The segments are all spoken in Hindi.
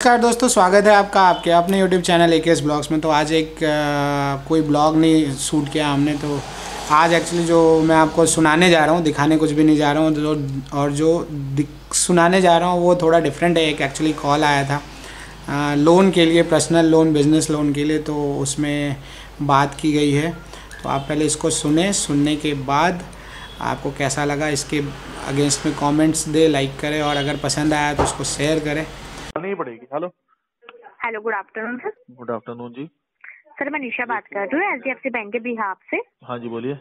नमस्कार दोस्तों स्वागत है आपका आपके अपने यूट्यूब चैनल ए के एस ब्लॉग्स में। तो आज एक आ, कोई ब्लॉग नहीं शूट किया हमने तो आज एक्चुअली जो मैं आपको सुनाने जा रहा हूँ दिखाने कुछ भी नहीं जा रहा हूँ तो और जो सुनाने जा रहा हूँ वो थोड़ा डिफरेंट है। एक एक्चुअली कॉल आया था आ, लोन के लिए पर्सनल लोन बिज़नेस लोन के लिए तो उसमें बात की गई है। तो आप पहले इसको सुने सुनने के बाद आपको कैसा लगा इसके अगेंस्ट में कमेंट्स दे लाइक करें और अगर पसंद आया तो उसको शेयर करें। पड़ेगी। Hello hello good afternoon sir good afternoon जी। सर मैं निशा बात कर रही हूँ H D F C bank के बिहाफ से। हाँ जी बोलिए।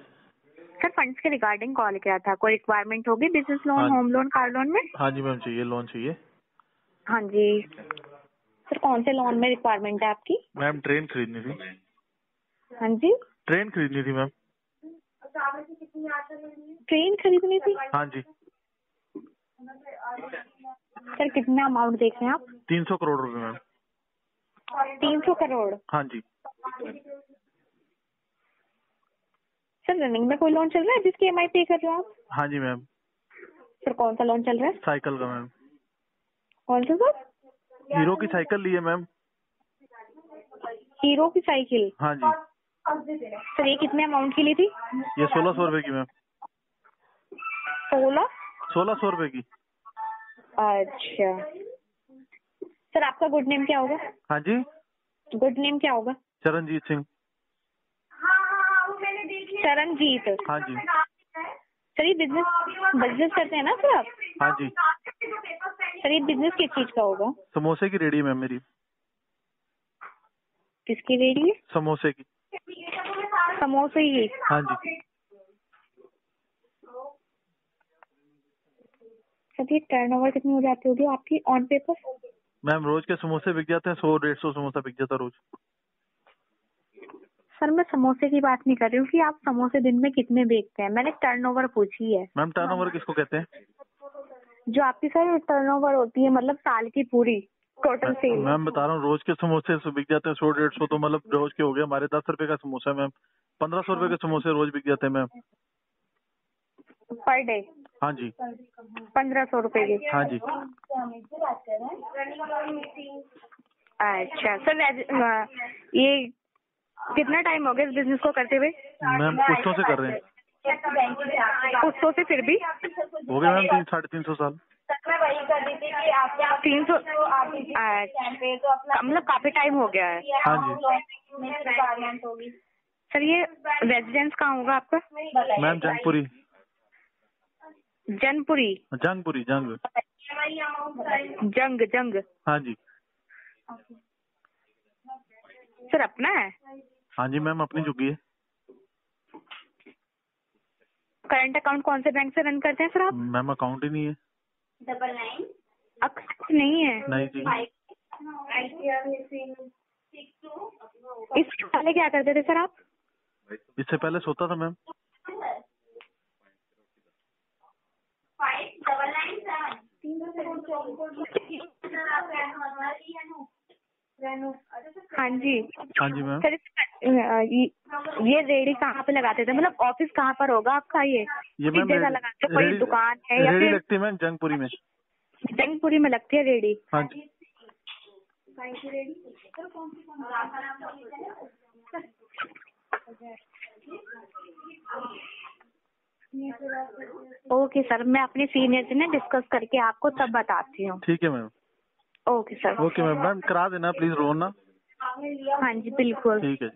सर फंड्स के रिगार्डिंग कॉल किया था। कोई रिक्वायरमेंट होगी business loan. Home loan car loan में? हाँ जी मैम चाहिए लोन चाहिए। हाँ जी। सर कौन से लोन में रिक्वायरमेंट है आपकी? मैम ट्रेन खरीदनी थी। हाँ जी। ट्रेन खरीदनी थी मैम ट्रेन खरीदनी थी? हाँ जी। सर कितना अमाउंट देख रहे हैं आप? तीन सौ करोड़ रुपए मैम। तीन सौ करोड़? हाँ जी। सर रनिंग में कोई लोन चल रहा है जिसकी एम आई पे कर रहे हो आप? हाँ जी मैम। सर कौन सा लोन चल रहा है? साइकिल का मैम। कौन सा सर? हीरो की साइकिल ली है मैम। हीरो की साइकिल? हाँ जी। सर ये कितने अमाउंट की ली थी? ये सोलह सौ रुपए की मैम। सोलह? सोलह सौ रुपए की। अच्छा। सर आपका गुड नेम क्या होगा? हाँ जी। गुड नेम क्या होगा? चरणजीत सिंह। चरणजीत। हाँ जी। सर ये बिज़नेस बिज़नेस करते हैं ना सर आप? हाँ जी। सर ये बिज़नेस किस चीज़ का होगा? समोसे की रेडी मैम मेरी। किसकी रेडी है? समोसे की। समोसे ही हाँ जी। सर ये टर्न ओवर कितनी हो जाती होगी? आपकी ऑन पेपर मैम रोज के समोसे बिक जाते हैं सौ डेढ़ सौ समोसा बिक जाता रोज। सर मैं समोसे की बात नहीं कर रही हूँ कि आप समोसे दिन में कितने बेचते हैं? मैंने टर्न ओवर पूछी है। मैम टर्न ओवर किसको कहते हैं? जो आपकी सर टर्न ओवर होती है मतलब साल की पूरी टोटल सेल मैम बता रहा हूँ रोज के समोसे बिक जाते हैं सौ डेढ़ सौ तो मतलब रोज के हो गए हमारे दस रुपए का समोसा मैम। पंद्रह सौ रुपए के समोसे रोज बिक जाते हैं मैम। Per day. हाँ जी। पंद्रह सौ रुपए के। हाँ जी। अच्छा सर ये कितना टाइम हो गया इस बिज़नेस को करते हुए? मैम पुश्तों से कर रहे हैं। कुछ तो से फिर भी? हो गया मैम तीन साढ़े तीन सौ साल। तीन सौ अच्छा, मतलब काफ़ी टाइम हो गया है। हाँ जी। सर ये रेजिडेंस कहाँ होगा आपका? मैम जंगपुरी जनपुरी। जंगपुरी जंग। जंग जंग। हाँ जी। सर अपना है? हाँ जी मैम अपनी चुकी है। करंट अकाउंट कौन से बैंक से रन करते हैं सर आप? मैम अकाउंट ही नहीं है। डबल अकाउंट नहीं है। नहीं जी। इससे पहले क्या करते थे सर आप? इससे पहले सोता था मैम। हाँ जी। हाँ जी मैम सर ये रेडी कहाँ पे लगाते थे? मतलब ऑफ़िस कहाँ पर होगा आपका ये? ये मैम जगह लगाते हो? कोई दुकान है या रेडी फिर लगती है मैम जंगपुरी में। जंगपुरी में लगती है रेडी? हाँ जी। ओके सर मैं अपने सीनियर से ना डिस्कस करके आपको तब बताती हूँ। ठीक है ma'am okay sir okay ma'am ma'am करा देना प्लीज़ रोन। ना हाँ जी बिल्कुल। ठीक है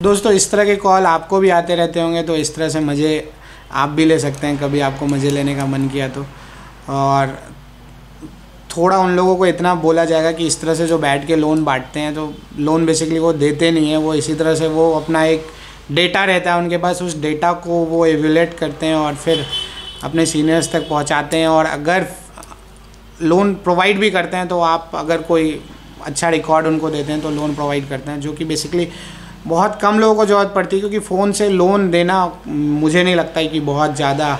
दोस्तों इस तरह के कॉल आपको भी आते रहते होंगे तो इस तरह से मज़े आप भी ले सकते हैं कभी आपको मज़े लेने का मन किया तो। और थोड़ा उन लोगों को इतना बोला जाएगा कि इस तरह से जो बैठ के लोन बांटते हैं तो लोन बेसिकली वो देते नहीं हैं वो इसी तरह से वो अपना एक डेटा रहता है उनके पास, उस डेटा को वो एवेलेट करते हैं और फिर अपने सीनियर्स तक पहुंचाते हैं और अगर लोन प्रोवाइड भी करते हैं तो आप अगर कोई अच्छा रिकॉर्ड उनको देते हैं तो लोन प्रोवाइड करते हैं, जो कि बेसिकली बहुत कम लोगों को ज़रूरत पड़ती है, क्योंकि फ़ोन से लोन देना मुझे नहीं लगता है कि बहुत ज़्यादा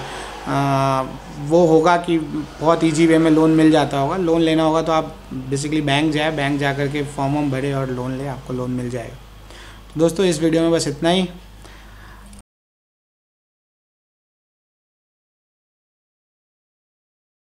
वो होगा कि बहुत इजी वे में लोन मिल जाता होगा। लोन लेना होगा तो आप बेसिकली बैंक जाए बैंक जा कर के फॉर्म वॉर्म भरे और लोन ले, आपको लोन मिल जाएगा। दोस्तों इस वीडियो में बस इतना ही।